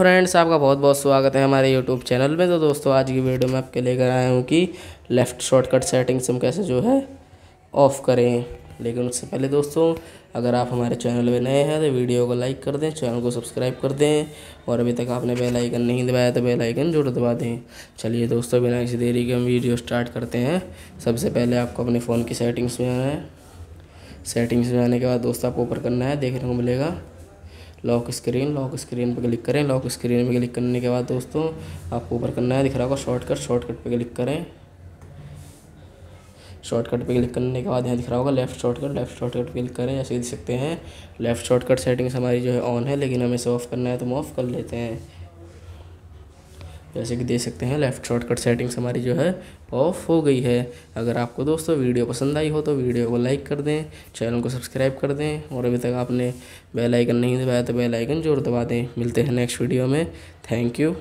Friends आपका बहुत बहुत स्वागत है हमारे यूट्यूब चैनल में तो दोस्तों, आज की वीडियो में आपके लेकर आया हूँ कि लेफ़्ट शॉर्टकट सेटिंग्स हम कैसे जो है ऑफ़ करें। लेकिन उससे पहले दोस्तों, अगर आप हमारे चैनल में नए हैं तो वीडियो को लाइक कर दें चैनल को सब्सक्राइब कर दें। और अभी तक आपने बेल आइकन नहीं दबाया तो बेल आइकन ज़रूर दबा दें। चलिए दोस्तों, बिना किसी देरी के हम वीडियो स्टार्ट करते हैं। सबसे पहले आपको अपने फ़ोन की सेटिंग्स में आना है। सेटिंग्स में आने के बाद दोस्तों, आपको ऊपर करना है, देखने को मिलेगा। लॉक स्क्रीन लॉक स्क्रीन पर क्लिक करें। लॉक स्क्रीन पर क्लिक करने के बाद दोस्तों, आपको ऊपर करना है, दिख रहा होगा शॉर्टकट शॉर्टकट पर क्लिक करें। शॉर्टकट पर क्लिक करने के बाद यहाँ दिख रहा होगा लेफ़्ट शॉर्टकट लेफ़्ट शॉर्टकट पे क्लिक करें। ऐसे देख सकते हैं लेफ़्ट शॉर्टकट सेटिंग्स हमारी जो है ऑन है, लेकिन हमें इसे ऑफ़ करना है तो हम ऑफ़ कर लेते हैं। जैसे कि देख सकते हैं लेफ़्ट शॉर्टकट सेटिंग्स हमारी जो है ऑफ़ हो गई है। अगर आपको दोस्तों वीडियो पसंद आई हो तो वीडियो को लाइक कर दें चैनल को सब्सक्राइब कर दें और अभी तक आपने बेल आइकन नहीं दबाया तो बेल आइकन ज़रूर दबा दें। मिलते हैं नेक्स्ट वीडियो में। Thank you